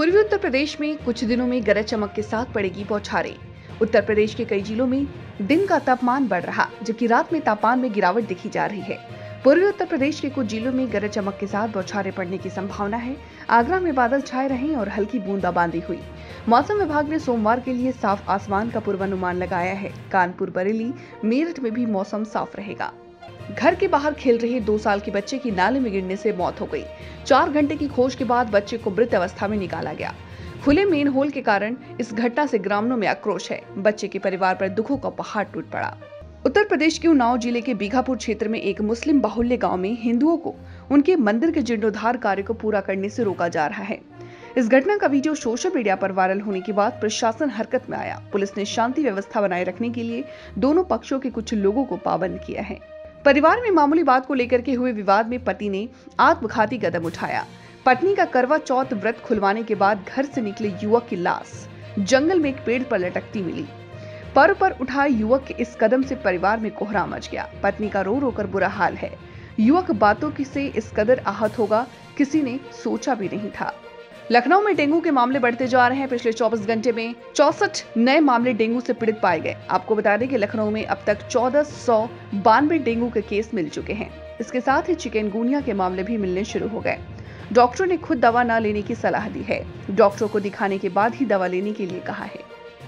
पूर्वी उत्तर प्रदेश में कुछ दिनों में गरज चमक के साथ पड़ेगी बौछारें। उत्तर प्रदेश के कई जिलों में दिन का तापमान बढ़ रहा, जबकि रात में तापमान में गिरावट दिखी जा रही है। पूर्वी उत्तर प्रदेश के कुछ जिलों में गरज चमक के साथ बौछारें पड़ने की संभावना है। आगरा में बादल छाए रहे और हल्की बूंदाबांदी हुई। मौसम विभाग ने सोमवार के लिए साफ़ आसमान का पूर्वानुमान लगाया है। कानपुर, बरेली, मेरठ में भी मौसम साफ़ रहेगा। घर के बाहर खेल रहे दो साल के बच्चे की नाले में गिरने से मौत हो गई। चार घंटे की खोज के बाद बच्चे को मृत अवस्था में निकाला गया। खुले मेन होल के कारण इस घटना से ग्रामीणों में आक्रोश है। बच्चे के परिवार पर दुखों का पहाड़ टूट पड़ा। उत्तर प्रदेश के उन्नाव ज़िले के बीघापुर क्षेत्र में एक मुस्लिम बाहुल्य गाँव में हिंदुओं को उनके मंदिर के जीर्णोद्धार कार्य को पूरा करने से रोका जा रहा है। इस घटना का वीडियो सोशल मीडिया पर वायरल होने के बाद प्रशासन हरकत में आया। पुलिस ने शांति व्यवस्था बनाए रखने के लिए दोनों पक्षों के कुछ लोगों को पाबंद किया है। परिवार में मामूली बात को लेकर के हुए विवाद में पति ने आत्मघाती कदम उठाया। पत्नी का करवा चौथ व्रत खुलवाने के बाद घर से निकले युवक की लाश। जंगल में एक पेड़ पर लटकती मिली। पर्व पर उठाए युवक के इस कदम से परिवार में कोहरा मच गया। पत्नी का रो रो कर बुरा हाल है। युवक बातों की से इस कदर आहत होगा, किसी ने सोचा भी नहीं था। लखनऊ में डेंगू के मामले बढ़ते जा रहे हैं। पिछले 24 घंटे में चौसठ नए मामले डेंगू से पीड़ित पाए गए। आपको बता दें कि लखनऊ में अब तक चौदह सौ बानवे डेंगू के केस मिल चुके हैं। इसके साथ ही चिकनगुनिया के मामले भी मिलने शुरू हो गए। डॉक्टरों ने खुद दवा न लेने की सलाह दी है। डॉक्टरों को दिखाने के बाद ही दवा लेने के लिए कहा है।